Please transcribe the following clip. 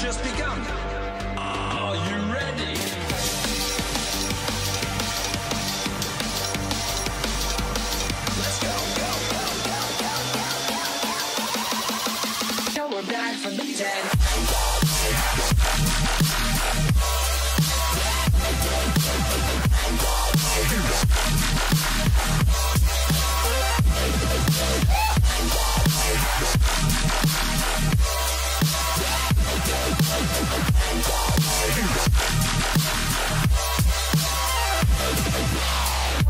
Just begun. Are you ready? Let's go, go, go, Now we're back from the dead.